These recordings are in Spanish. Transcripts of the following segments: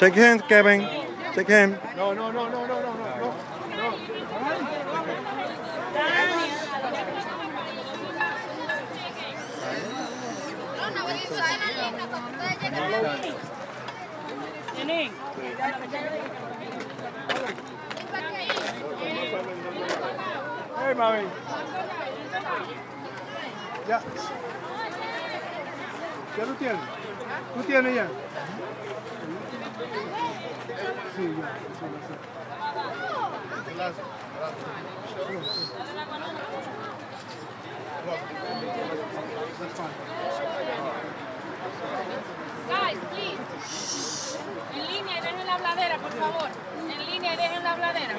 Shake hands, Kevin. Shake hands. No, no, no, no, no, no, no. no. Hey, mami. Ya. ¿Ya lo tienes? ¿Tú tienes ya? Sí, ya. sí, lo sé. That's fine. Guys, please. En línea y dejen la habladera, por favor. En línea y dejen la habladera.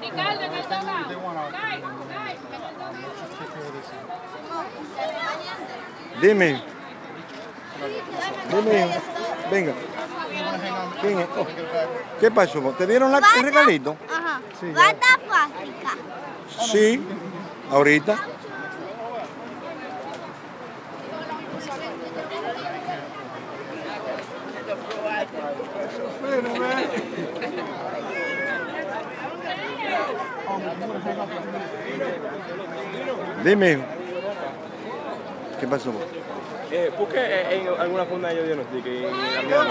Ricardo, en el dogado. Guys, guys, en el dogado. Dime. Dime. Venga. Venga. Oh. ¿Qué pasó? ¿Te dieron la, el regalito? Ajá. Sí. Bata plástica. Sí. Ahorita. Dime. ¿Qué pasó? Eh, ¿Por qué en alguna forma ellos diagnostican